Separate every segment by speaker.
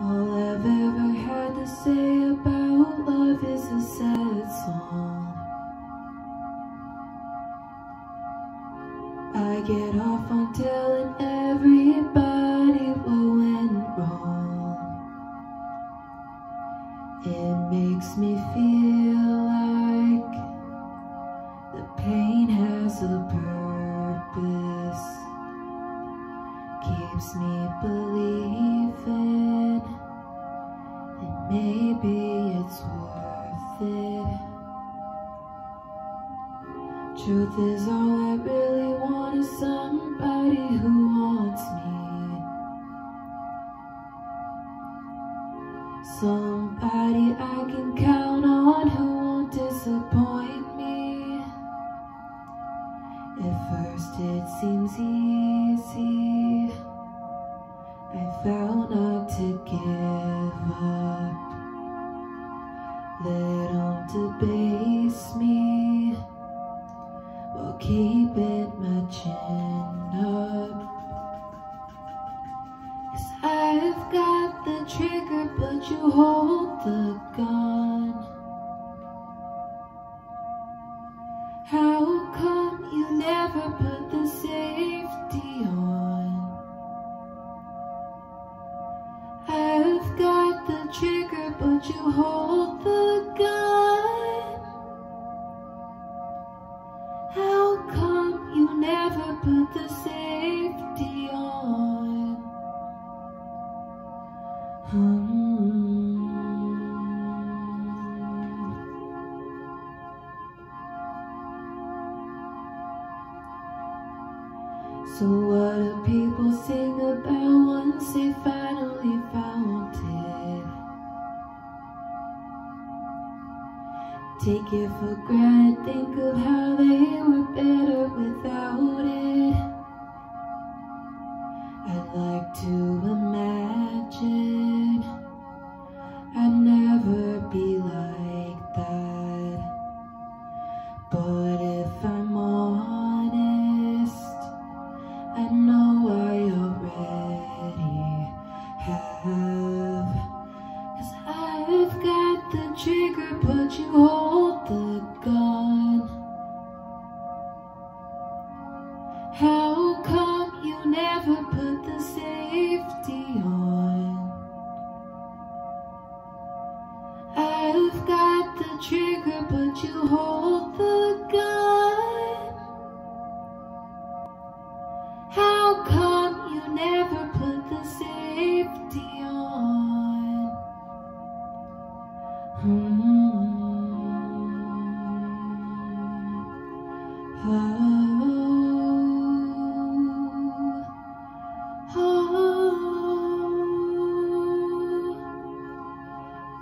Speaker 1: All I've ever had to say about love is a sad song. I get off on telling everybody what went wrong. It makes me feel like the pain has a purpose, keeps me believing Truth is all I really want is somebody who wants me. Somebody I can count on who won't disappoint me. At first it seems easy. I found not while keeping my chin up. Cause I've got the trigger, but you hold the gun. How come you never put the safety on? I've got the trigger, but you hold the never put the safety on? Hmm. So what do people sing about once they finally found it? Take it for granted, think of how they were better trigger, but you hold the gun. How come you never put the safety on? I've got the trigger, but you hold the gun. How come you never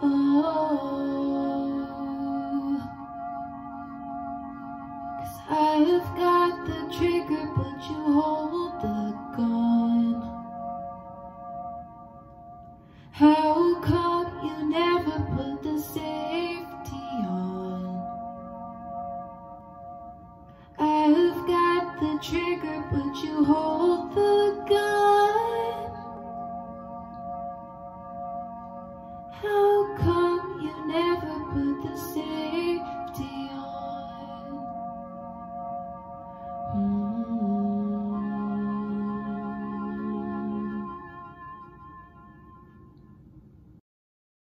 Speaker 1: Oh, trigger, but you hold the gun. How come you never put the safety on? I've got the trigger put you hold the safety